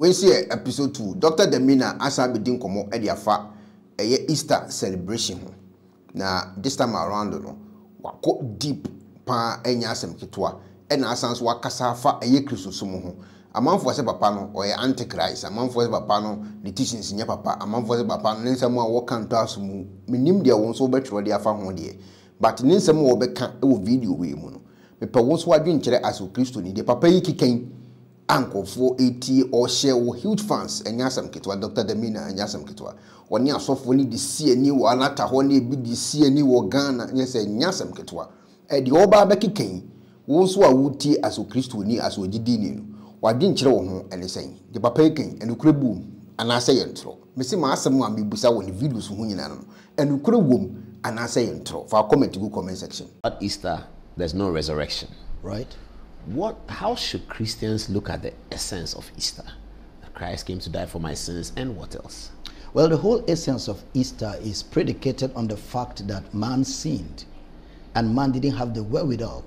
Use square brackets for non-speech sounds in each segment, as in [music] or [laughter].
wɔnsi yɛ episode two. Dr demina asa abɛdi nkɔmɔ ɛde afa ɛyɛ easter celebration ho. Na this time around no wakɔ deep paa ɛnya asɛm ketewa. Ɛna asan so wakasa afa ɛyɛ kristosom ho. Amanfoɔ sɛ papa no ɔyɛ antichrist. Amanfoɔ sɛ papa no ne teachings nyɛ papa. Amanfoɔ sɛ papa no ne nsɛm a wɔka ntɔ aso mu. Menim deɛ wɔn nso wɔbɛtwerɛ de afa ho deɛ. But ne nsɛm a wɔbɛka wɔ video wei mu no mepɛ wɔn nso adwenkyerɛ as kristo ni deɛ papa yi kekan a nkɔfoɔ ɛtie ɔhyɛ wɔ huge fans ɛnyɛ asɛm ketewa. Dr damina ɛnyɛ asɛm ketewa. Ɔne asɔfoɔ no de si ani wɔ anata hɔ ne ebi de si ani wɔ ghana. Nyɛ sɛ ɛnyɛ asɛm ketewa. Ɛdeɛ ɔbaa bɛkekan wɔn nso a wɔtie as kristo ni as ogyidi ni no wadwenkyerɛ wɔ ho ɛne sɛn. Deɛ papa yi kan ɛnukura bu mu anaasɛ yɛ ntorɔ. Mesi maa asɛm a mebusa wɔ ne videos ho nyinaa no ɛnukura wɔ mu anaasɛ yɛ ntorɔ. Fa comment gu comment section. At Easter, there's no resurrection. right? What? How should Christians look at the essence of Easter? Christ came to die for my sins, and what else? Well, the whole essence of Easter is predicated on the fact that man sinned and man didn't have the wherewithal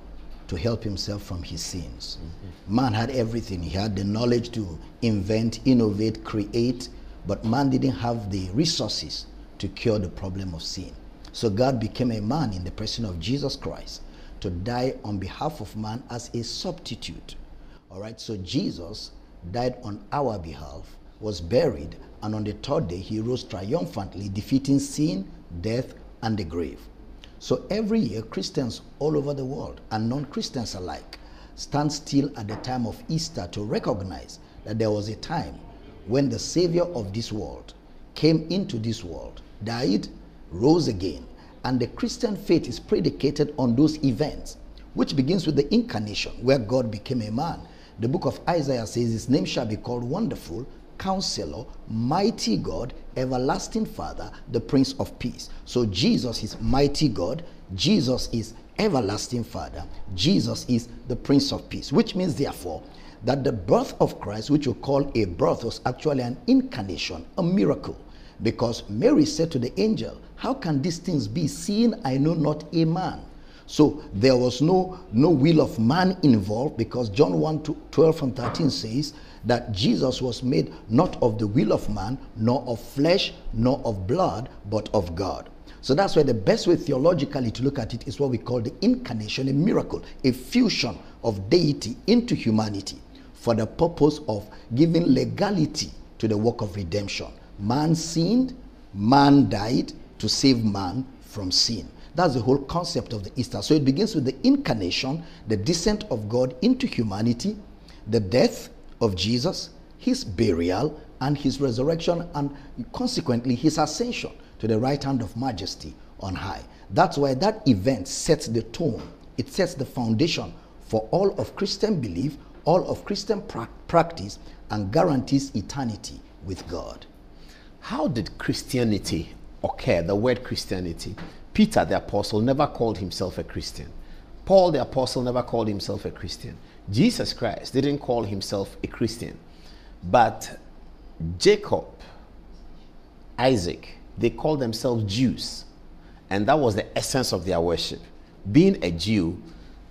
to help himself from his sins. Mm-hmm. Man had everything. He had the knowledge to invent, innovate, create, but man didn't have the resources to cure the problem of sin. So God became a man in the person of Jesus Christ to die on behalf of man as a substitute. All right, so Jesus died on our behalf, was buried, and on the third day he rose triumphantly, defeating sin, death, and the grave. So every year, Christians all over the world and non Christians alike stand still at the time of Easter to recognize that there was a time when the Savior of this world came into this world, died, rose again, and the Christian faith is predicated on those events, which begins with the incarnation, where God became a man. The book of Isaiah says, His name shall be called Wonderful, Counselor, Mighty God, Everlasting Father, the Prince of Peace. So Jesus is Mighty God, Jesus is Everlasting Father, Jesus is the Prince of Peace, which means, therefore, that the birth of Christ, which we call a birth, was actually an incarnation, a miracle. Because Mary said to the angel, How can these things be, seeing I know not a man? So there was no, no will of man involved because John 1 to 12 and 13 says that Jesus was made not of the will of man, nor of flesh, nor of blood, but of God. So that's why the best way theologically to look at it is what we call the incarnation, a miracle, a fusion of deity into humanity for the purpose of giving legality to the work of redemption. Man sinned, man died to save man from sin. That's the whole concept of the Easter. So it begins with the incarnation, the descent of God into humanity, the death of Jesus, his burial, and his resurrection, and consequently his ascension to the right hand of majesty on high. That's why that event sets the tone, it sets the foundation for all of Christian belief, all of Christian pra- practice, and guarantees eternity with God. How did Christianity occur? The word Christianity. Peter the apostle never called himself a Christian. Paul the apostle never called himself a Christian. Jesus Christ didn't call himself a Christian. But Jacob, Isaac, they called themselves Jews. And that was the essence of their worship. Being a Jew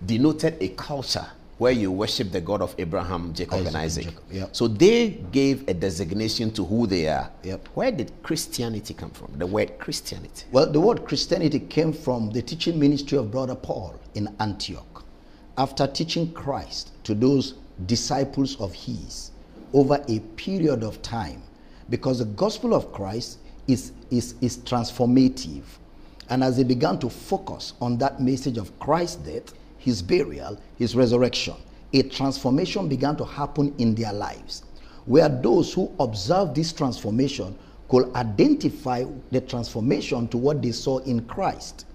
denoted a culture where you worship the God of Abraham, Jacob, Isaac and and Isaac. Jacob, yep. So they gave a designation to who they are. Yep. Where did Christianity come from? The word Christianity. Well, the word Christianity came from the teaching ministry of Brother Paul in Antioch. After teaching Christ to those disciples of his over a period of time, because the gospel of Christ is, is, is transformative. And as they began to focus on that message of Christ's death, his burial, his resurrection, a transformation began to happen in their lives. Where those who observed this transformation could identify the transformation to what they saw in Christ.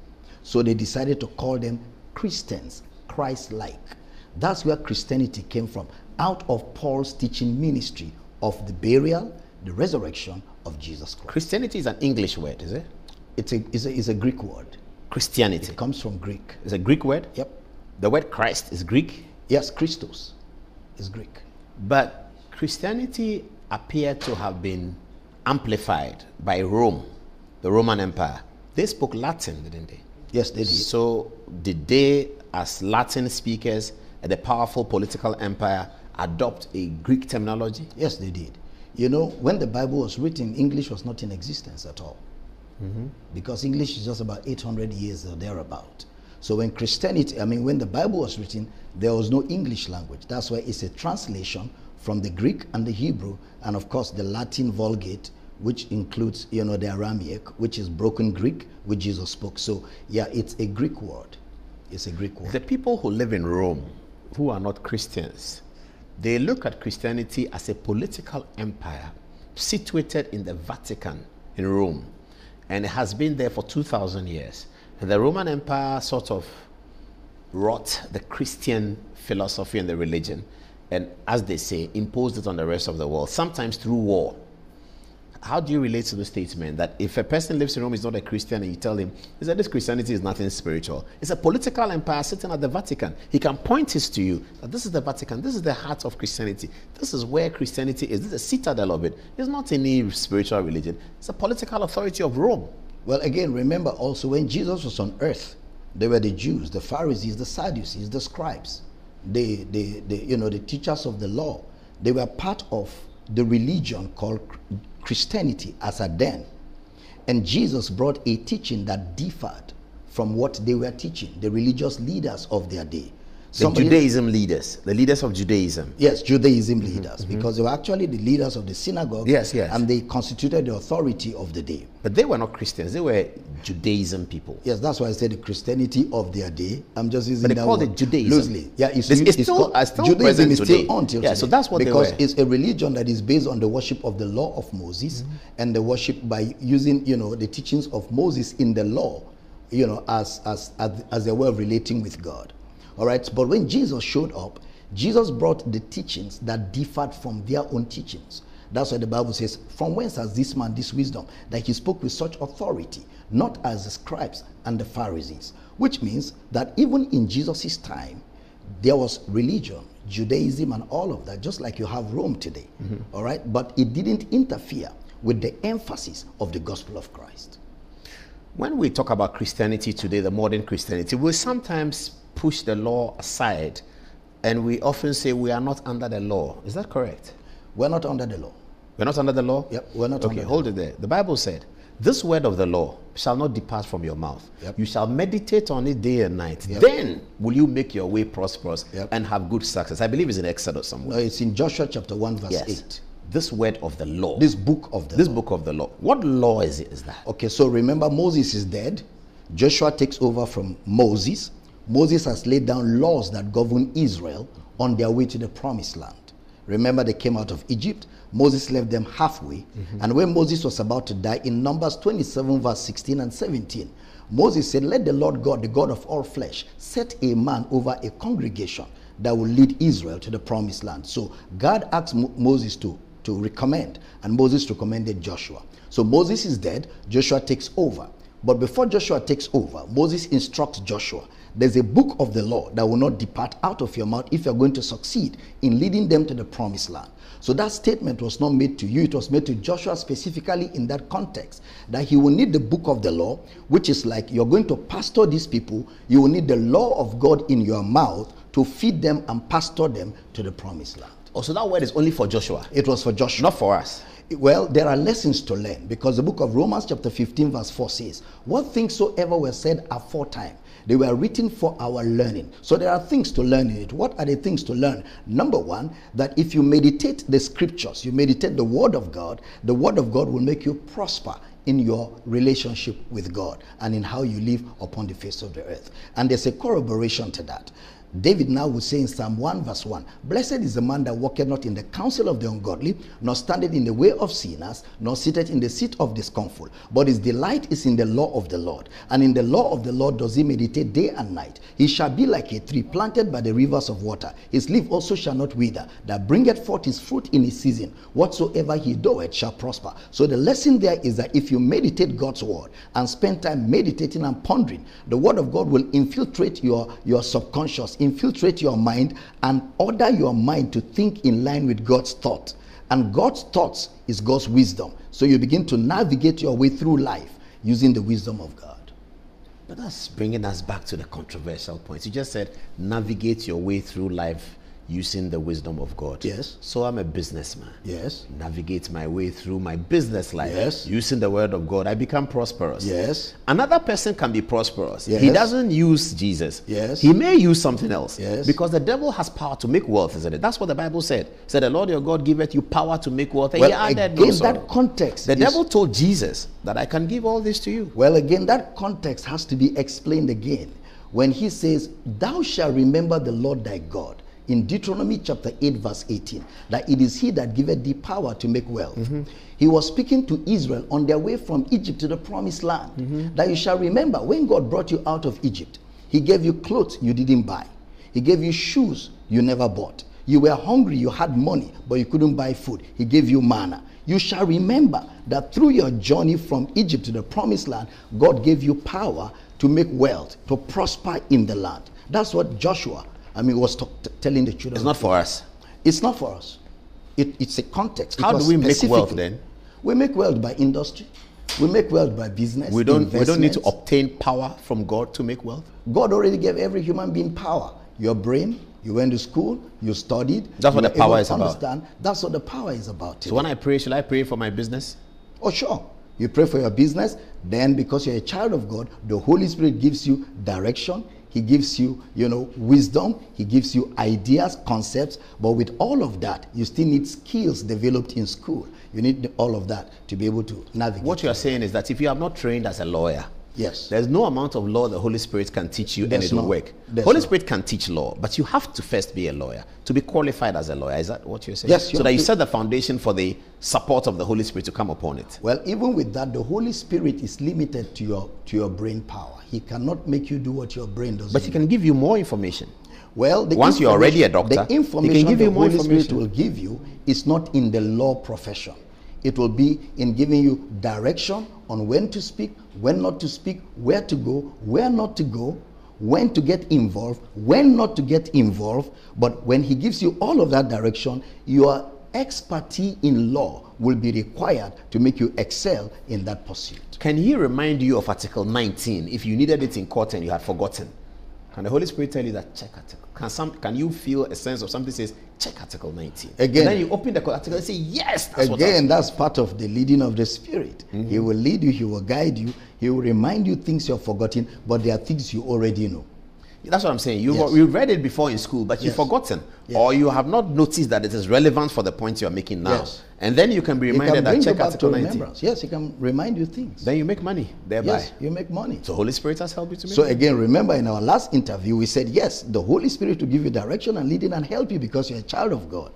So they decided to call them Christians, Christ like. That's where Christianity came from, out of Paul's teaching ministry of the burial, the resurrection of Jesus Christ. Christianity is an English word, is it? It's a, it's a, it's a Greek word. Christianity. It comes from Greek. It's a Greek word. Yep. The word Christ is Greek, Yes, Christos is Greek. but Christianity appeared to have been amplified by Rome, the Roman Empire. They spoke Latin, didn't they? Yes, they did. So, did they, as Latin speakers, the powerful political empire, adopt a Greek terminology? Yes, they did. You know, when the Bible was written, English was not in existence at all. Mm-hmm. Because English is just about 800 years or thereabout. So when Christianity, I mean, when the Bible was written, there was no English language. That's why it's a translation from the Greek and the Hebrew, and of course the Latin Vulgate, which includes, you know, the Aramaic, which is broken Greek, which Jesus spoke. So yeah, it's a Greek word. It's a Greek word. The people who live in Rome, who are not Christians, they look at Christianity as a political empire situated in the Vatican in Rome. And it has been there for 2,000 years. The Roman Empire sort of wrought the Christian philosophy and the religion, and as they say, imposed it on the rest of the world, sometimes through war. How do you relate to the statement that if a person lives in Rome is not a Christian and you tell him, he said, this Christianity is nothing spiritual? It's a political empire sitting at the Vatican. He can point this to you that this is the Vatican, this is the heart of Christianity, this is where Christianity is, this is a citadel of it. It's not any spiritual religion, it's a political authority of Rome. Well, again, remember also when Jesus was on earth, they were the Jews, the Pharisees, the Sadducees, the scribes, the, the, the, you know, the teachers of the law. They were part of the religion called Christianity as a then. And Jesus brought a teaching that differed from what they were teaching, the religious leaders of their day. The Somebody- Judaism leaders, the leaders of Judaism. Yes, Judaism leaders, because they were actually the leaders of the synagogue. Yes, yes. And they constituted the authority of the day. But they were not Christians, they were Judaism people. Yes, that's why I said the Christianity of their day. I'm just using But they that word it Judaism. loosely. Yeah, it's, It's- it's still- called, still Judaism is today. still on till Yeah, so that's what they because were. it's a religion that is based on the worship of the law of Moses Mm-hmm. and the worship by using you know the teachings of Moses in the law, you know as as as, as a way of relating with God. All right, but when Jesus showed up, Jesus brought the teachings that differed from their own teachings. That's why the Bible says, From whence has this man this wisdom that he spoke with such authority, not as the scribes and the Pharisees? Which means that even in Jesus' time, there was religion, Judaism, and all of that, just like you have Rome today. Mm-hmm. All right, but it didn't interfere with the emphasis of the gospel of Christ. When we talk about Christianity today, the modern Christianity, we sometimes push the law aside and we often say we are not under the law. Is that correct? We're not under the law. We're not under the law? Yep, we're not Okay, under the hold it there. The Bible said, This word of the law shall not depart from your mouth. Yep. You shall meditate on it day and night. Yep. Then will you make your way prosperous Yep. and have good success. I believe it's in Exodus somewhere. No, it's in Joshua chapter 1, verse yes. 8. This word of the law. This book of the this law. book of the law. What law is it? Is that? Okay, so remember Moses is dead. Joshua takes over from Moses. Moses has laid down laws that govern Israel on their way to the promised land. Remember, they came out of Egypt. Moses left them halfway. Mm-hmm. And when Moses was about to die, in Numbers 27, verse 16 and 17, Moses said, Let the Lord God, the God of all flesh, set a man over a congregation that will lead Israel to the promised land. So God asked Mo- Moses to, to recommend, and Moses recommended Joshua. So Moses is dead, Joshua takes over. But before Joshua takes over, Moses instructs Joshua there's a book of the law that will not depart out of your mouth if you're going to succeed in leading them to the promised land. So that statement was not made to you, it was made to Joshua specifically in that context that he will need the book of the law, which is like you're going to pastor these people, you will need the law of God in your mouth to feed them and pastor them to the promised land. Oh, so that word is only for Joshua, It was for Joshua. not for us. Well, there are lessons to learn because the book of Romans, chapter 15, verse 4 says, What things soever were said aforetime, they were written for our learning. So there are things to learn in it. What are the things to learn? Number one, that if you meditate the scriptures, you meditate the word of God, the word of God will make you prosper in your relationship with God and in how you live upon the face of the earth. And there's a corroboration to that. David now would say in Psalm 1, verse 1 Blessed is the man that walketh not in the counsel of the ungodly, nor standeth in the way of sinners, nor sitteth in the seat of discomfort. But his delight is in the law of the Lord. And in the law of the Lord does he meditate day and night. He shall be like a tree planted by the rivers of water. His leaf also shall not wither, that bringeth forth his fruit in his season. Whatsoever he doeth shall prosper. So the lesson there is that if you meditate God's word and spend time meditating and pondering, the word of God will infiltrate your, your subconscious, infiltrate your mind, and order your mind to think in line with God's thought. And God's thoughts is God's wisdom. So you begin to navigate your way through life using the wisdom of God. But that's bringing us back to the controversial point. You just said navigate your way through life using the wisdom of God. Yes. So I'm a businessman. Yes. Navigate my way through my business life Yes. using the word of God. I become prosperous. Yes. Another person can be prosperous. Yes. He doesn't use Jesus. Yes. He may use something else. Yes. Because the devil has power to make wealth, isn't it? That's what the Bible said. It said the Lord your God giveth you power to make wealth. And Well, he added again, no that context. The devil told Jesus that I can give all this to you. Well, again, that context has to be explained again. When he says, Thou shalt remember the Lord thy God, in Deuteronomy chapter 8, verse 18, that it is he that giveth thee power to make wealth. Mm-hmm. He was speaking to Israel on their way from Egypt to the promised land. Mm-hmm. That you shall remember when God brought you out of Egypt, he gave you clothes you didn't buy, he gave you shoes you never bought. You were hungry, you had money, but you couldn't buy food. He gave you manna. You shall remember that through your journey from Egypt to the promised land, God gave you power to make wealth, to prosper in the land. That's what Joshua, I mean, was telling the children. It's not for us. It's not for us. It, it's a context. How do we make wealth then? We make wealth by industry. We make wealth by business. We don't we don't need to obtain power from God to make wealth. God already gave every human being power. Your brain, you went to school, you studied. That's what the power is to about. Understand. That's what the power is about. So when I pray, should I pray for my business? Oh, sure. You pray for your business, then because you're a child of God, the Holy Spirit gives you direction. He gives you, you know, wisdom. He gives you ideas, concepts. But with all of that, you still need skills developed in school. You need all of that to be able to navigate. What you are saying is that if you have not trained as a lawyer, Yes. there's no amount of law the Holy Spirit can teach you There's and it will work. There's Holy not. Spirit can teach law, but you have to first be a lawyer to be qualified as a lawyer. Is that what you're saying? Yes, you So that you set the foundation for the support of the Holy Spirit to come upon it. Well, even with that, the Holy Spirit is limited to your to your brain power. He cannot make you do what your brain does. But he can give you more information. Well, the Once you're already a doctor, the he information can give the you more Holy Spirit will give you is not in the law profession. It will be in giving you direction on when to speak, when not to speak, where to go, where not to go, when to get involved, when not to get involved. But when he gives you all of that direction, your expertise in law will be required to make you excel in that pursuit. Can he remind you of Article 19 if you needed it in court and you had forgotten? Can the Holy Spirit tell you that check article? Can some can you feel a sense of something says check article 19? Again- And then you open the article and say, Yes, that's what Again, that's part of the leading of the Spirit. Mm-hmm. He will lead you, He will guide you, He will remind you things you've forgotten, but there are things you already know. That's what I'm saying. You've, Yes. read it before in school, but you've forgotten. Yes. Or you have not noticed that it is relevant for the point you're making now. Yes. And then you can be reminded can that check article 19. remembrance. Yes, He can remind you things. Then you make money thereby. Yes, you make money. So Holy Spirit has helped you to make So money. again, remember in our last interview, we said yes, the Holy Spirit will give you direction and leading and help you because you're a child of God.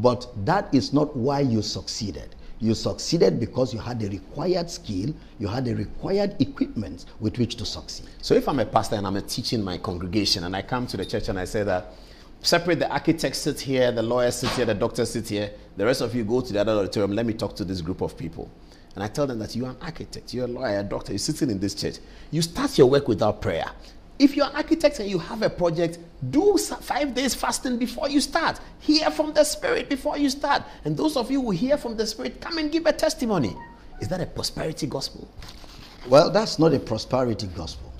But that is not why you succeeded. You succeeded because you had the required skill, you had the required equipment with which to succeed. So if I'm a pastor and I'm a teaching my congregation and I come to the church and I say that separate the architect sit here, the lawyer sit here, the doctor sit here, the rest of you go to the other auditorium, let me talk to this group of people. And I tell them that you're an architect, you're a lawyer, a doctor, you're sitting in this church. You start your work without prayer. If you're an architect and you have a project, do five days fasting before you start. Hear from the Spirit before you start. And those of you who hear from the Spirit, come and give a testimony. Is that a prosperity gospel? Well, that's not a prosperity gospel.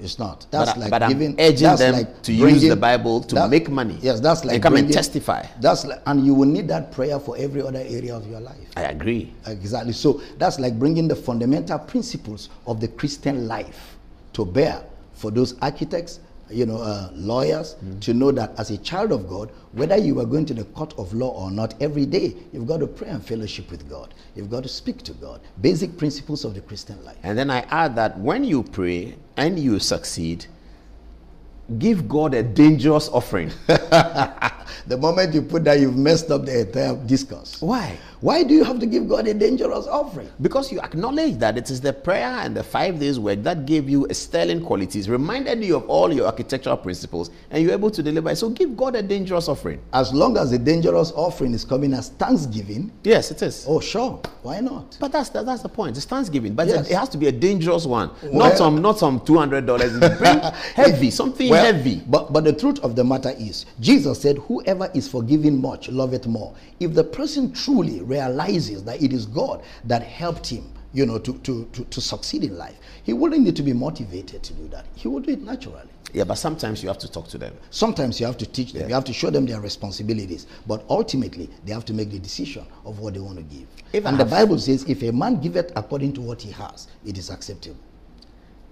It's not. That's But like but I'm giving. urging that's them like to use the Bible to make money Yes, that's like and come and testify. That's like, and you will need that prayer for every other area of your life. I agree. Exactly. So that's like bringing the fundamental principles of the Christian life to bear for those architects, you know, uh, lawyers, to know that as a child of God, whether you are going to the court of law or not, every day you've got to pray and fellowship with God. You've got to speak to God. Basic principles of the Christian life. And then I add that when you pray and you succeed, give God a dangerous offering. [laughs] The moment you put that, you've messed up the entire discourse. Why? Why do you have to give God a dangerous offering? Because you acknowledge that it is the prayer and the five days work that gave you a sterling qualities, reminded you of all your architectural principles, and you're able to deliver. So give God a dangerous offering. As long as the dangerous offering is coming as thanksgiving, Yes, it is. oh sure, why not? But that's that, that's the point. It's Thanksgiving, but Yes. it has to be a dangerous one, Well- not some not some two hundred dollars. [laughs] Heavy, something Well, heavy. But but the truth of the matter is, Jesus said, "Whoever is forgiven much, loveth more." If the person truly realizes that it is God that helped him, you know, to to to, to succeed in life, he wouldn't need to be motivated to do that. He would do it naturally. Yeah, but sometimes you have to talk to them. Sometimes you have to teach them, Yeah. you have to show them their responsibilities, but ultimately they have to make the decision of what they want to give. If and the Bible says, if a man giveth according to what he has, it is acceptable.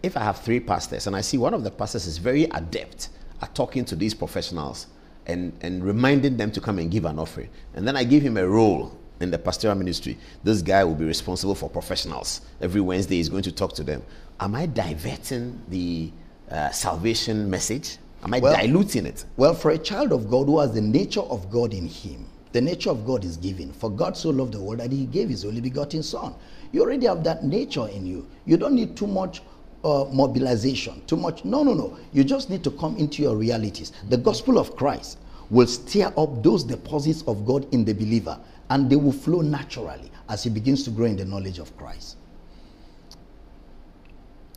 If I have three pastors and I see one of the pastors is very adept at talking to these professionals and, and reminding them to come and give an offering, and then I give him a role in the pastoral ministry, this guy will be responsible for professionals. Every Wednesday he's going to talk to them. Am I diverting the uh, salvation message? Am I Well- diluting it? Well, for a child of God who has the nature of God in him, the nature of God is given. For God so loved the world that he gave his only begotten Son. You already have that nature in you. You don't need too much uh, mobilization, too much. No, no, no. You just need to come into your realities. The gospel of Christ will stir up those deposits of God in the believer, and they will flow naturally as he begins to grow in the knowledge of Christ.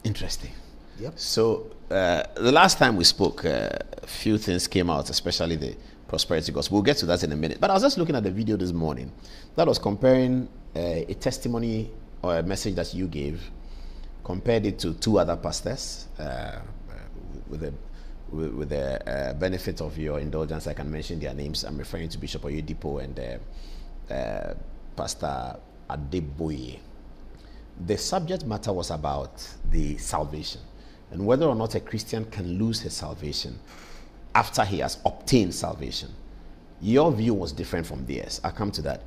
Interesting. Yep. So uh, the last time we spoke, uh, a few things came out, especially the prosperity gospel. We'll get to that in a minute. But I was just looking at the video this morning that was comparing uh, a testimony or a message that you gave, compared it to two other pastors uh, with the with, the uh, benefit of your indulgence. I can mention their names. I'm referring to Bishop Oyedepo and Pastor Adeboye the subject matter was about the salvation and whether or not a Christian can lose his salvation after he has obtained salvation. Your view was different from theirs. I'll come to that.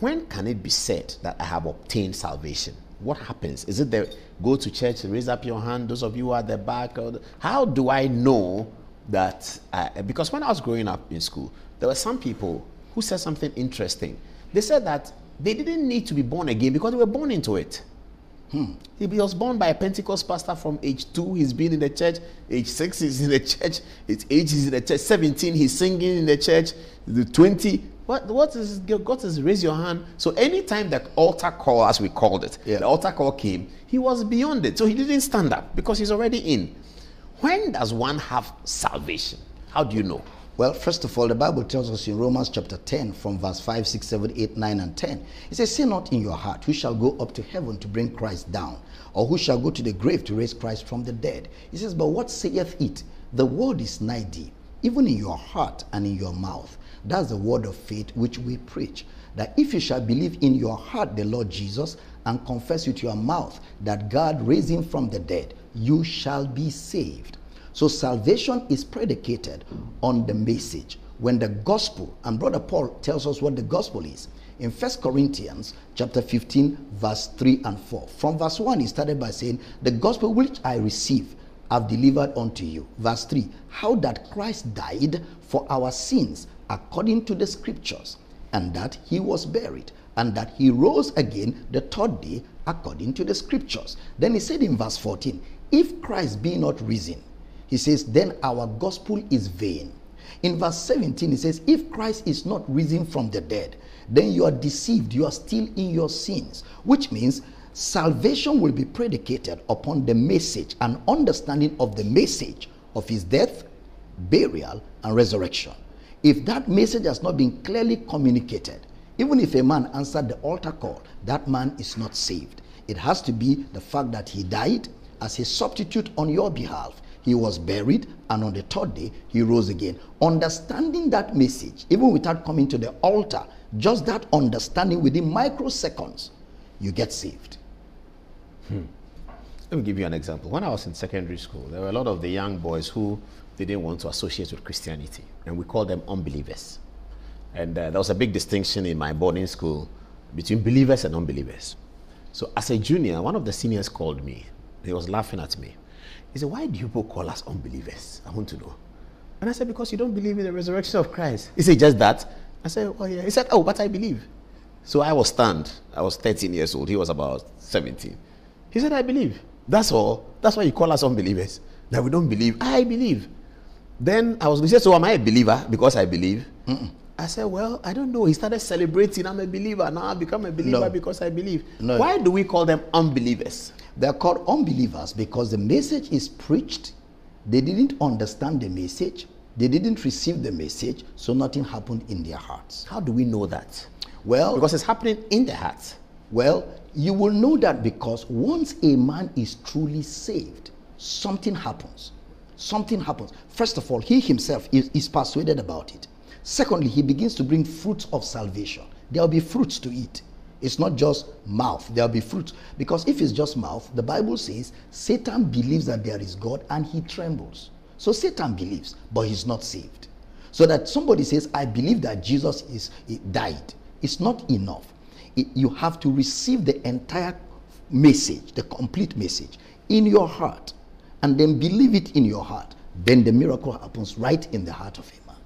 When can it be said that I have obtained salvation? What happens? Is it the go to church, raise up your hand, those of you at the back? The, how do I know that? I, because when I was growing up in school, there were some people who said something interesting. They said that they didn't need to be born again because they were born into it. Hmm. He was born by a Pentecost pastor from age two. He's been in the church. Age six, he's in the church. Age eight, he's in the church. 17, he's singing in the church. The 20, what, what is God is raise your hand. So anytime the altar call, as we called it, Yeah. the altar call came, he was beyond it. So he didn't stand up because he's already in. When does one have salvation? How do you know? Well, first of all, the Bible tells us in Romans chapter 10, from verse 5, 6, 7, 8, 9, and 10. It says, Say not in your heart, who shall go up to heaven to bring Christ down, or who shall go to the grave to raise Christ from the dead. He says, But what saith it? The word is nigh thee, even in your heart and in your mouth. That's the word of faith which we preach. That if you shall believe in your heart the Lord Jesus and confess with your mouth that God raised him from the dead, you shall be saved. So salvation is predicated on the message. When the gospel, and Brother Paul tells us what the gospel is. In 1 Corinthians chapter 15, verse 3 and 4. From verse 1, he started by saying, The gospel which I receive I've delivered unto you. Verse 3 How that Christ died for our sins according to the scriptures, and that he was buried, and that he rose again the third day according to the scriptures. Then he said in verse 14, If Christ be not risen, he says, then our gospel is vain. In verse 17, he says, If Christ is not risen from the dead, then you are deceived, you are still in your sins, which means salvation will be predicated upon the message and understanding of the message of his death, burial, and resurrection. If that message has not been clearly communicated, even if a man answered the altar call, that man is not saved. It has to be the fact that he died as a substitute on your behalf. He was buried, and on the third day, he rose again. Understanding that message, even without coming to the altar, just that understanding within microseconds, you get saved. Let me give you an example. When I was in secondary school, there were a lot of the young boys who didn't want to associate with Christianity, and we called them unbelievers. And uh, there was a big distinction in my boarding school between believers and unbelievers. So, as a junior, one of the seniors called me. He was laughing at me. He said, Why do you call us unbelievers? I want to know. And I said, Because you don't believe in the resurrection of Christ. He said, Just that? I said, Oh, yeah. He said, Oh, but I believe. So I was stunned. I was 13 years old. He was about 17. He said, I believe. That's all. That's why you call us unbelievers. That we don't believe. I believe. Then I was, he said, So am I a believer because I believe? I said, Well, I don't know. He started celebrating. I'm a believer. Now I've become a believer No. because I believe. No. Why do we call them unbelievers? They're called unbelievers because the message is preached. They didn't understand the message. They didn't receive the message, so nothing happened in their hearts. How do we know that? Well, Because it's happening in the heart. well, you will know that because once a man is truly saved, something happens. something happens. First of all, he himself is, is persuaded about it. Secondly, he begins to bring fruits of salvation. There will be fruits to eat. It's not just mouth, there will be fruit. Because if it's just mouth, the Bible says Satan believes that there is God and he trembles. So Satan believes, but he's not saved. So that somebody says, I believe that Jesus is died. It's not enough. It- you have to receive the entire message, the complete message, in your heart, and then believe it in your heart. Then the miracle happens right in the heart of a man.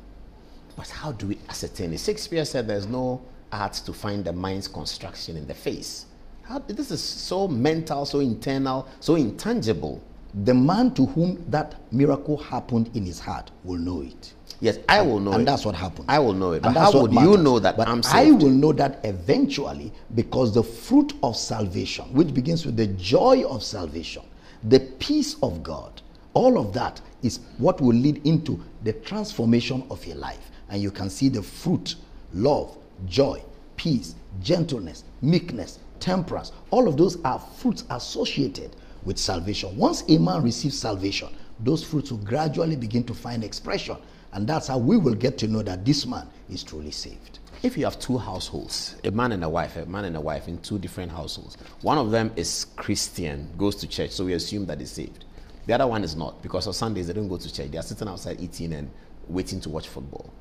But how do we ascertain it? Shakespeare said there's no art to find the mind's construction in the face. How, this is so mental, so internal, so intangible. The man to whom that miracle happened in his heart will know it. Yes, I will know and it. that's what happened. I will know it. But And how would you know that But I'm I will know that eventually because the fruit of salvation, which begins with the joy of salvation, the peace of God, all of that is what will lead into the transformation of your life. And you can see the fruit love, joy, peace, gentleness, meekness, temperance. All of those are fruits associated with salvation. Once a man receives salvation, those fruits will gradually begin to find expression. And that's how we will get to know that this man is truly saved. If you have two households, a man and a wife, a man and a wife in two different households, one of them is Christian, goes to church, so we assume that he's saved. The other one is not, because on Sundays they don't go to church. They are sitting outside eating and waiting to watch football.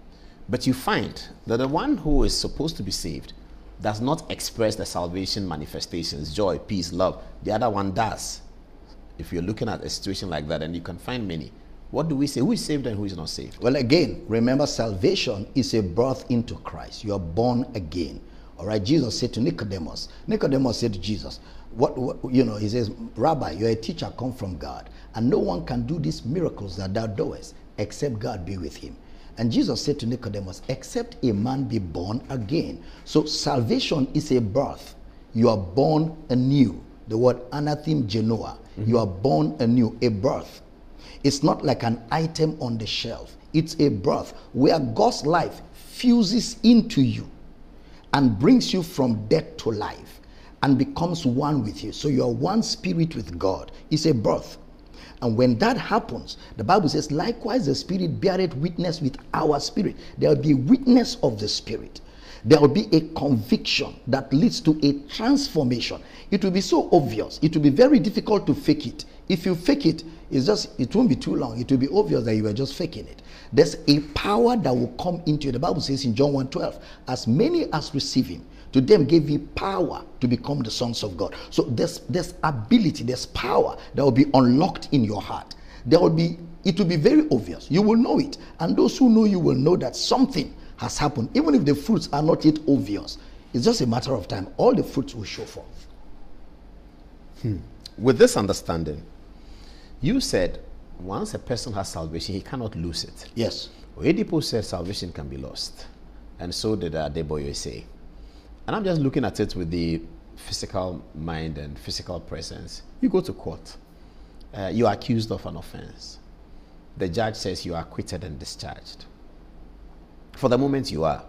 But you find that the one who is supposed to be saved does not express the salvation manifestations, joy, peace, love. The other one does. If you're looking at a situation like that, and you can find many, what do we say? Who is saved and who is not saved? Well, again, remember salvation is a birth into Christ. You are born again. All right. Jesus said to Nicodemus, Nicodemus said to Jesus, what, what you know, he says, Rabbi, you're a teacher come from God, and no one can do these miracles that thou doest except God be with him. And Jesus said to Nicodemus, except a man be born again. So salvation is a birth. You are born anew. The word anathem genoa. Mm-hmm. You are born anew, a birth. It's not like an item on the shelf. It's a birth where God's life fuses into you and brings you from death to life and becomes one with you. So you are one spirit with God. It's a birth. And when that happens, the Bible says, likewise the Spirit beareth witness with our spirit. There will be witness of the Spirit. There will be a conviction that leads to a transformation. It will be so obvious. It will be very difficult to fake it. If you fake it, it's just it won't be too long. It will be obvious that you were just faking it. There's a power that will come into you. The Bible says in John 1:12, as many as receive him, to them gave he power to become the sons of God. So there's there's ability, there's power that will be unlocked in your heart. There will be it will be very obvious. You will know it, and those who know you will know that something has happened, even if the fruits are not yet obvious. It's just a matter of time. All the fruits will show forth. Hmm. With this understanding, you said once a person has salvation, he cannot lose it. Yes. Oyedepo said salvation can be lost, and so did Adeboye say. And I'm just looking at it with the physical mind and physical presence. You go to court, uh, you are accused of an offense. The judge says you are acquitted and discharged. For the moment, you are.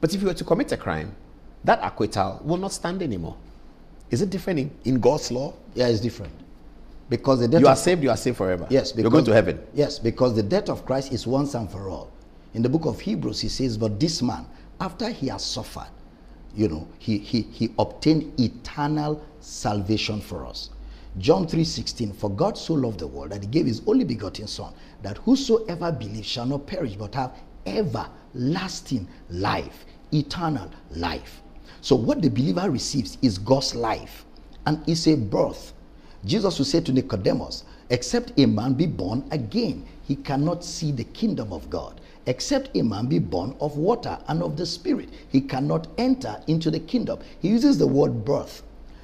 But if you were to commit a crime, that acquittal will not stand anymore. Is it different in, in God's law? Yeah, it's different. Because the death You are of- saved, you are saved forever. Yes, you're going to heaven. Yes, because the death of Christ is once and for all. In the book of Hebrews, he says, But this man, after he has suffered, you know, he he, he obtained eternal salvation for us. John 3:16, For God so loved the world that he gave his only begotten son, that whosoever believes shall not perish, but have everlasting life, eternal life. So what the believer receives is God's life, and it's a birth. Jesus will say to Nicodemus, Except a man be born again, he cannot see the kingdom of God. Except a man be born of water and of the Spirit, he cannot enter into the kingdom. He uses the word birth.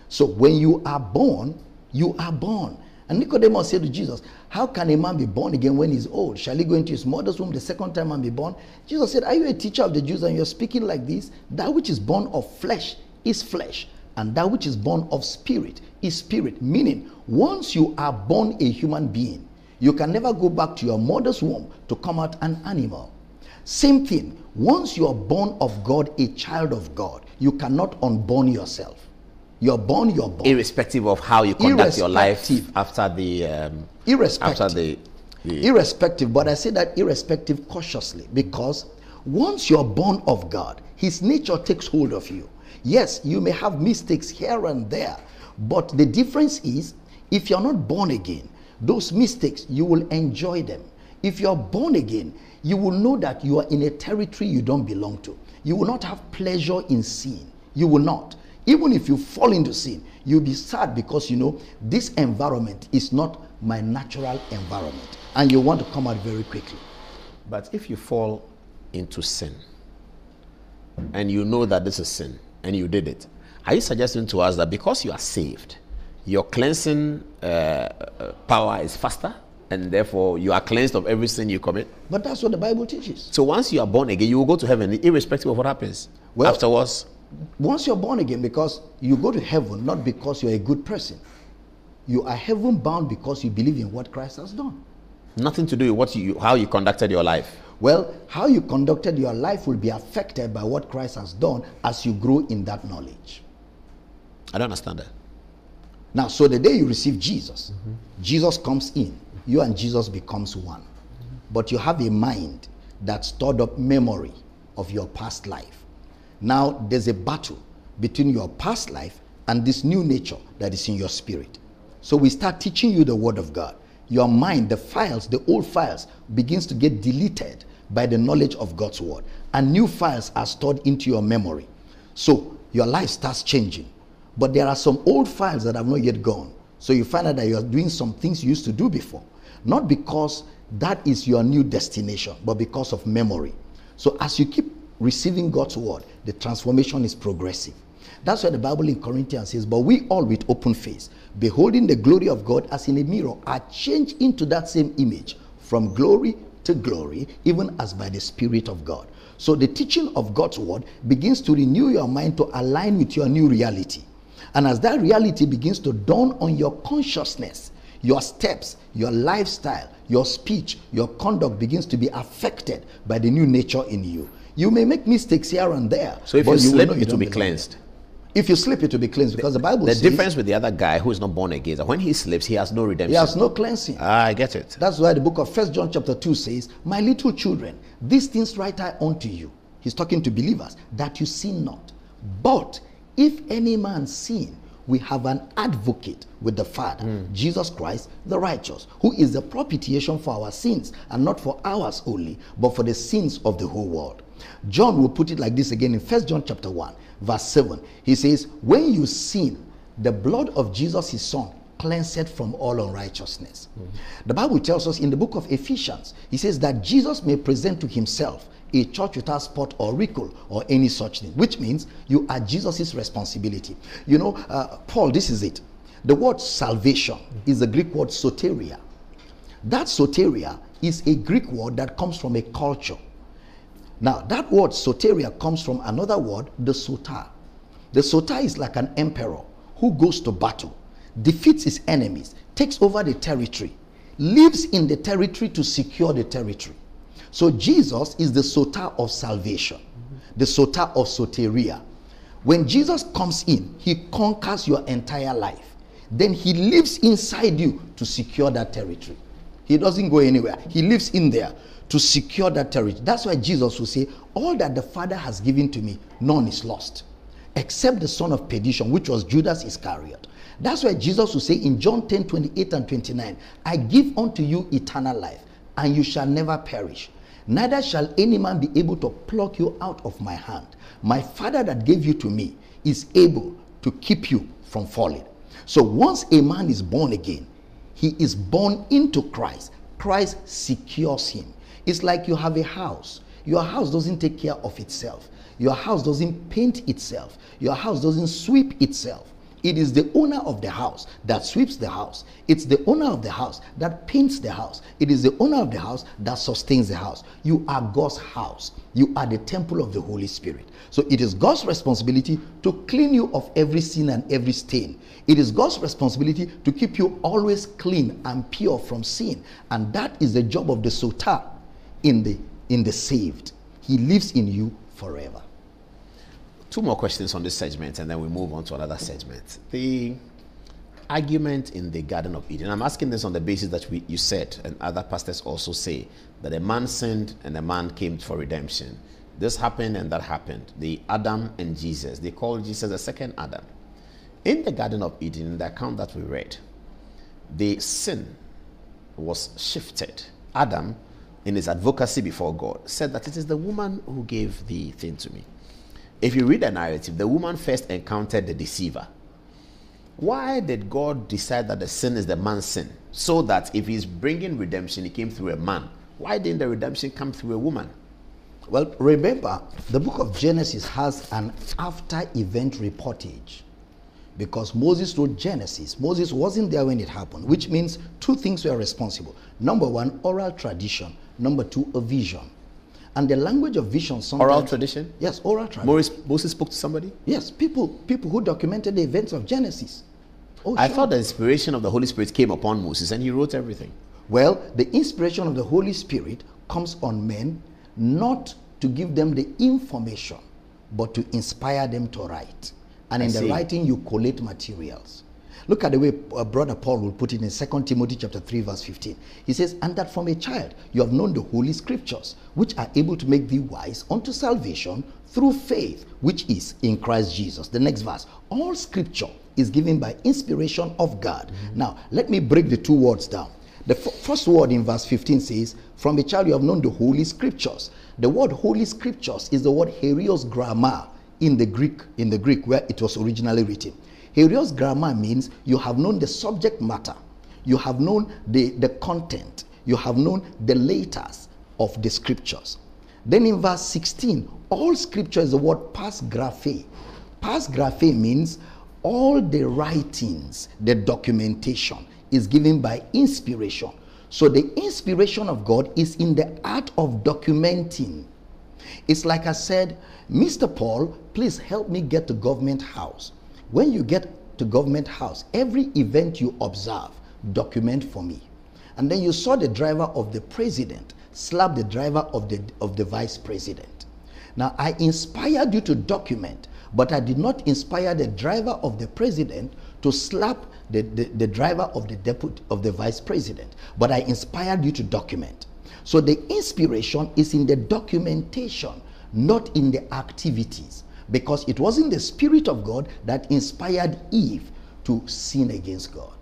So when you are born, you are born. And Nicodemus said to Jesus, How can a man be born again when he's old? Shall he go into his mother's womb the second time and be born? Jesus said, Are you a teacher of the Jews and you're speaking like this? That which is born of flesh is flesh, and that which is born of spirit is spirit. Meaning, once you are born a human being, you can never go back to your mother's womb to come out an animal. Same thing, once you are born of God, a child of God, you cannot unborn yourself. You're born, you're born. Irrespective of how you conduct your life after the um, Irrespective. after the Yeah. Irrespective, but I say that irrespective cautiously because once you're born of God, His nature takes hold of you. Yes, you may have mistakes here and there, but the difference is if you're not born again, those mistakes, you will enjoy them. If you're born again, you will know that you are in a territory you don't belong to. You will not have pleasure in sin. You will not. Even if you fall into sin, you'll be sad because you know this environment is not my natural environment. And you want to come out very quickly. But if you fall into sin and you know that this is sin and you did it, are you suggesting to us that because you are saved, your cleansing uh, uh, power is faster and therefore you are cleansed of every sin you commit? But that's what the Bible teaches. So once you are born again, you will go to heaven irrespective of what happens. Well- Afterwards, Once you're born again, because you go to heaven not because you're a good person, you are heaven bound because you believe in what Christ has done. nothing to do with what you, how you conducted your life. Well, how you conducted your life will be affected by what Christ has done as you grow in that knowledge. I don't understand that. Now, so the day you receive Jesus, Jesus comes in, you and Jesus becomes one. But you have a mind that stored up memory of your past life. Now there's a battle between your past life and this new nature that is in your spirit. So we start teaching you the word of God. Your mind, the files, the old files begins to get deleted by the knowledge of God's word and new files are stored into your memory. So your life starts changing. But there are some old files that have not yet gone. So you find out that you are doing some things you used to do before. Not because that is your new destination, but because of memory. So as you keep receiving God's word, the transformation is progressive. That's why the Bible in Corinthians says, But we all with open face, beholding the glory of God as in a mirror, are changed into that same image from glory to glory, even as by the Spirit of God. So the teaching of God's word begins to renew your mind to align with your new reality. And as that reality begins to dawn on your consciousness, your steps, your lifestyle, your speech, your conduct begins to be affected by the new nature in you. You may make mistakes here and there. So if you will slip, you it will be cleansed. If you slip, it will be cleansed because the Bible The says The difference with the other guy who is not born again is that when he slips, he has no redemption. he has no cleansing. Ah, I get it. That's why the book of First John chapter 2 says, My little children, these things write I unto you. He's talking to believers, that you sin not. But if any man sin, we have an advocate with the Father, hmm. Jesus Christ the righteous, who is the propitiation for our sins, and not for ours only, but for the sins of the whole world. John will put it like this again in First John chapter 1, verse 7. He says, When you sin, the blood of Jesus his son cleansed from all unrighteousness. Hmm. The Bible tells us in the book of Ephesians, he says that Jesus may present to himself a church without spot or wrinkle or any such thing, which means you are Jesus' responsibility. You know, uh, Paul, this is it. The word salvation is the Greek word soteria. That soteria is a Greek word that comes from a culture. Now, that word soteria comes from another word, the soter. The soter is like an emperor who goes to battle, defeats his enemies, takes over the territory, lives in the territory to secure the territory. So Jesus is the soter of salvation, the soter of soteria. When Jesus comes in, he conquers your entire life. Then he lives inside you to secure that territory. He doesn't go anywhere. He lives in there to secure that territory. That's why Jesus will say, All that the Father has given to me, none is lost, except the son of perdition, which was Judas Iscariot. That's why Jesus will say in John 10 28 and 29, I give unto you eternal life, and you shall never perish. Neither shall any man be able to pluck you out of my hand. My Father that gave you to me is able to keep you from falling. So once a man is born again, he is born into Christ. Christ secures him. It's like you have a house. Your house doesn't take care of itself. Your house doesn't paint itself. Your house doesn't sweep itself. It is the owner of the house that sweeps the house. It's the owner of the house that paints the house. It is the owner of the house that sustains the house. You are God's house. You are the temple of the Holy Spirit. So it is God's responsibility to clean you of every sin and every stain. It is God's responsibility to keep you always clean and pure from sin. And that is the job of the soter in the in the saved. He lives in you forever. Two more questions on this segment, and then we move on to another segment. The argument in the Garden of Eden. I'm asking this on the basis that we, you said, and other pastors also say, that a man sinned and a man came for redemption. This happened and that happened. The Adam and Jesus. They call Jesus the second Adam. In the Garden of Eden, in the account that we read, the sin was shifted. Adam, in his advocacy before God, said that it is the woman who gave the thing to me. If you read the narrative, the woman first encountered the deceiver. Why did God decide that the sin is the man's sin? So that if he's bringing redemption, he came through a man. Why didn't the redemption come through a woman? Well, remember, the book of Genesis has an after event reportage because Moses wrote Genesis. Moses wasn't there when it happened, which means two things were responsible. Number one, oral tradition. Number two, a vision. And the language of vision sometimes. Oral tradition? Yes, oral tradition. Moses, Moses spoke to somebody? Yes, people, people who documented the events of Genesis. Oh, I sure. thought the inspiration of the Holy Spirit came upon Moses and he wrote everything. Well, the inspiration of the Holy Spirit comes on men not to give them the information, but to inspire them to write. And I in the see. writing, you collate materials. Look at the way uh, brother Paul will put it in 2 Timothy chapter 3 verse 15. He says, "And that from a child you have known the holy scriptures, which are able to make thee wise unto salvation through faith, which is in Christ Jesus." The next verse, all scripture is given by inspiration of God. Now, let me break the two words down. The f- first word in verse 15 says, From a child you have known the holy scriptures. The word holy scriptures is the word herios grammar in the Greek, in the Greek where it was originally written. Herios grammar means you have known the subject matter, you have known the, the content, you have known the letters of the scriptures. Then in verse 16, all scripture is the word pas graphe. Pas graphe means all the writings, the documentation is given by inspiration. So the inspiration of God is in the art of documenting. It's like I said, Mr. Paul, please help me get to government house. When you get to government house, every event you observe, document for me. And then you saw the driver of the president slap the driver of the of the vice president. Now I inspired you to document, but I did not inspire the driver of the president to slap the, the, the driver of the deputy of the vice president. But I inspired you to document. So the inspiration is in the documentation, not in the activities. Because it wasn't the Spirit of God that inspired Eve to sin against God.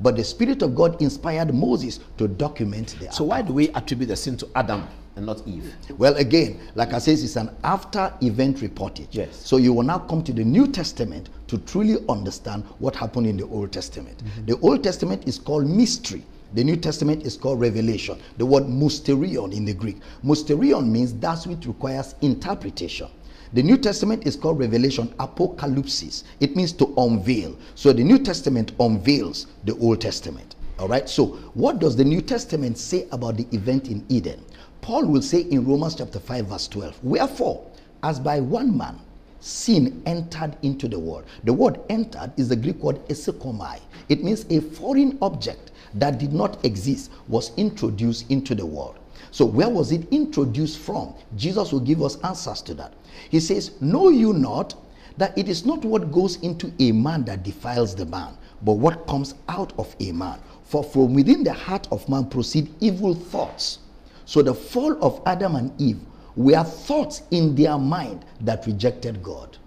But the Spirit of God inspired Moses to document the So why do we attribute the sin to Adam and not Eve? well, again, like I says, it's an after event reportage. Yes. So you will now come to the New Testament to truly understand what happened in the Old Testament. Mm-hmm. The Old Testament is called mystery. The New Testament is called revelation. The word mysterion in the Greek. Mysterion means that which requires interpretation. The New Testament is called revelation, apocalypsis. It means to unveil. So the New Testament unveils the Old Testament. All right. So what does the New Testament say about the event in Eden? Paul will say in Romans chapter 5 verse 12, "Wherefore, as by one man sin entered into the world." The word entered is the Greek word esekomai. It means a foreign object that did not exist was introduced into the world. So, where was it introduced from? Jesus will give us answers to that. He says, Know you not that it is not what goes into a man that defiles the man, but what comes out of a man? For from within the heart of man proceed evil thoughts. So, the fall of Adam and Eve were thoughts in their mind that rejected God.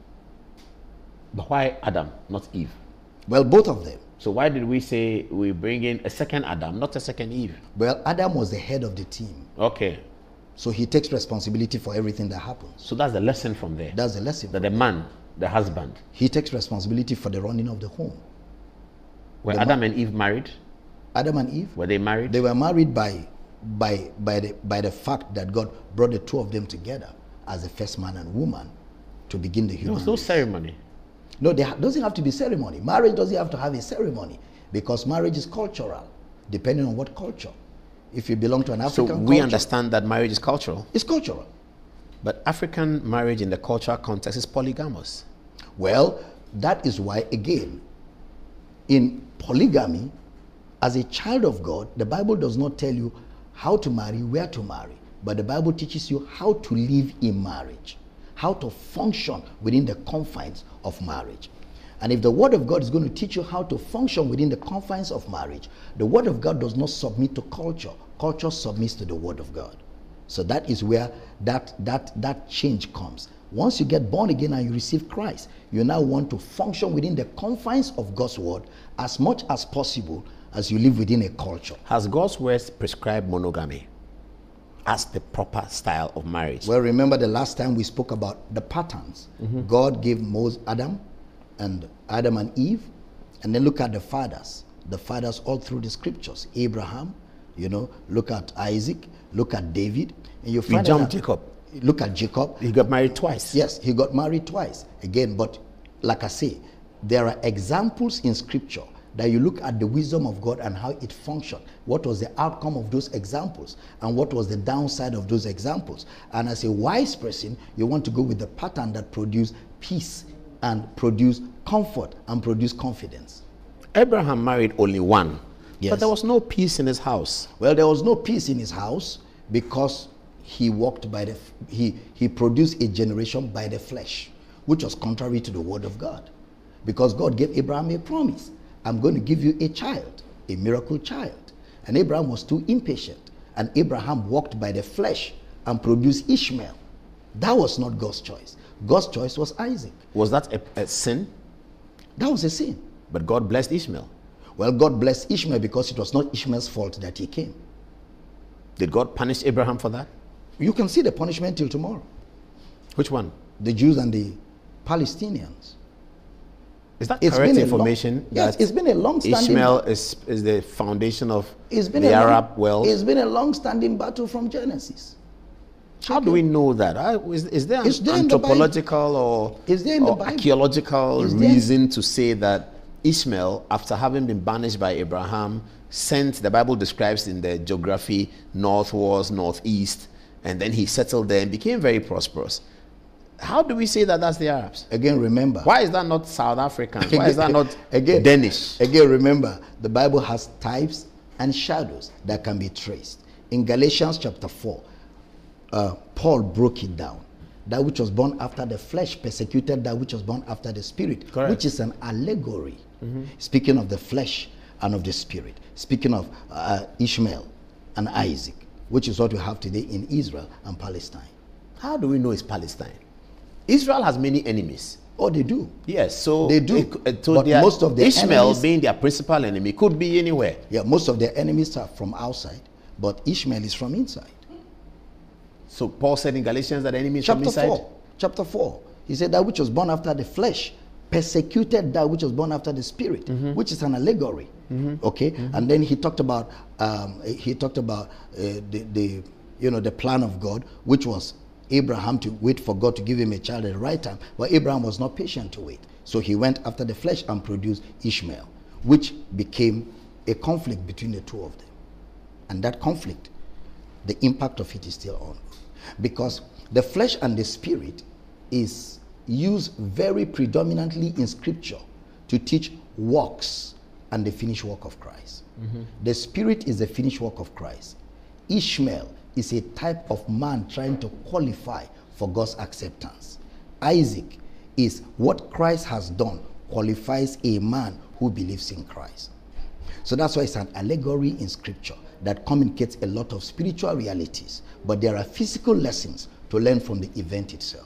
But why Adam, not Eve? Well, both of them. So why did we say we bring in a second Adam, not a second Eve? Well, Adam was the head of the team, Okay. So he takes responsibility for everything that happens. So that's the lesson from there. That's the lesson. that the man, the husband, He takes responsibility for the running of the home. were The Adam and Eve married? Adam and Eve, Were they married? they were married by, by, by, the, by the fact that God brought the two of them together as the first man and woman to begin the there human was no race. ceremony. No, there doesn't have to be ceremony. Marriage doesn't have to have a ceremony because marriage is cultural, depending on what culture. If you belong to an African So we culture, understand that marriage is cultural, it's cultural. but African marriage in the cultural context is polygamous. Well, that is why, again, in polygamy, as a child of God, the Bible does not tell you how to marry, where to marry, but the Bible teaches you how to live in marriage, how to function within the confines of marriage. And if the Word of God is going to teach you how to function within the confines of marriage, the Word of God does not submit to culture. Culture submits to the Word of God. So that is where that that that change comes. Once you get born again and you receive Christ, you now want to function within the confines of God's word as much as possible as you live within a culture. Has God's word prescribed monogamy as the proper style of marriage? Well, remember the last time we spoke about the patterns. Mm-hmm. God gave Moses Adam and Adam and Eve, and then look at the fathers. The fathers all through the scriptures. Abraham, you know, look at Isaac, look at David, and you find that- Jacob. Look at Jacob. he got married twice. Yes, he got married twice. Again, but like I say, there are examples in scripture that you look at the wisdom of God and how it functioned. What was the outcome of those examples? And what was the downside of those examples? And as a wise person, you want to go with the pattern that produce peace and produce comfort and produce confidence. Abraham married only one. Yes. But there was no peace in his house. Well, there was no peace in his house because he walked by the he he produced a generation by the flesh, which was contrary to the word of God. Because God gave Abraham a promise. I'm going to give you a child, a miracle child. And Abraham was too impatient. And Abraham walked by the flesh and produced Ishmael. That was not God's choice. God's choice was Isaac. Was that a, a sin? That was a sin. But God blessed Ishmael. Well, God blessed Ishmael because it was not Ishmael's fault that he came. Did God punish Abraham for that? You can see the punishment till tomorrow. Which one? the Jews and the Palestinians. Is that It's correct a long- information? yes, it's been a long-standing- Ishmael is, is the foundation of the long- Arab world. It's been a long-standing battle from Genesis. How do we know that? Is, is there an there in the anthropological or, in the archaeological reason to say that Ishmael, after having been banished by Abraham, sent, the Bible describes in the geography, northwards, northeast, and then he settled there and became very prosperous. How do we say that that's the Arabs? Again, remember. Why is that not South African? Why is that not [laughs] again, Danish? Again, remember, the Bible has types and shadows that can be traced. In Galatians chapter 4, uh, Paul broke it down. That which was born after the flesh persecuted that which was born after the spirit, Correct. which is an allegory. Speaking of the flesh and of the spirit, speaking of uh, Ishmael and Isaac, which is what we have today in Israel and Palestine. How do we know it's Palestine? Israel has many enemies. Oh, they do. Yes, so They do. it so But their- most of their Ishmael enemies- being their principal enemy could be anywhere. Yeah, most of their enemies are from outside, but Ishmael is from inside. So Paul said in Galatians that enemy is Chapter inside. 4. Chapter 4. He said that which was born after the flesh persecuted that which was born after the spirit, Mm-hmm. which is an allegory. Okay? And then he talked about um, he talked about uh, the, the you know the plan of God, which was Abraham to wait for God to give him a child at the right time. But Abraham was not patient to wait. So he went after the flesh and produced Ishmael, which became a conflict between the two of them. And that conflict, the impact of it is still on. Because the flesh and the spirit is used very predominantly in scripture to teach works and the finished work of Christ. Mm-hmm. The spirit is the finished work of Christ. Ishmael is a type of man trying to qualify for God's acceptance. Isaac is what Christ has done qualifies a man who believes in Christ. So that's why it's an allegory in scripture that communicates a lot of spiritual realities, but there are physical lessons to learn from the event itself.